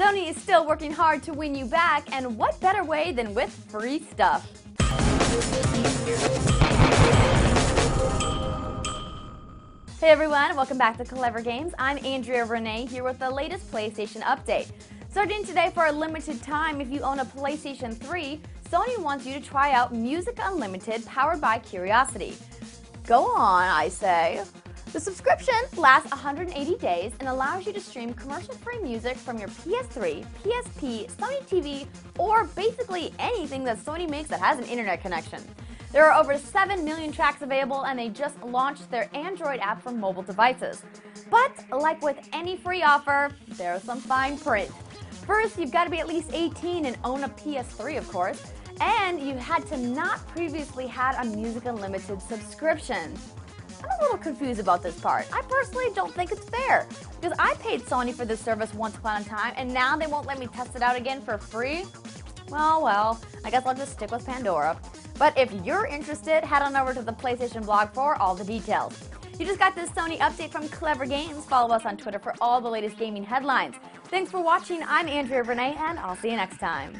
Sony is still working hard to win you back, and what better way than with free stuff? Hey everyone, welcome back to Clevver Games. I'm Andrea Renee here with the latest PlayStation update. Starting today for a limited time, if you own a PlayStation 3, Sony wants you to try out Music Unlimited powered by Qriocity. Go on, I say. The subscription lasts 180 days and allows you to stream commercial-free music from your PS3, PSP, Sony TV, or basically anything that Sony makes that has an internet connection. There are over 7 million tracks available and they just launched their Android app for mobile devices. But like with any free offer, there's some fine print. First, you've got to be at least 18 and own a PS3, of course and you had to not previously had a Music Unlimited subscription. I'm a little confused about this part. I personally don't think it's fair because I paid Sony for this service once upon a time and now they won't let me test it out again for free. Well, well, I guess I'll just stick with Pandora. But if you're interested, head on over to the PlayStation blog for all the details. You just got this Sony update from Clevver Games. Follow us on Twitter for all the latest gaming headlines. Thanks for watching. I'm Andrea Renee, and I'll see you next time.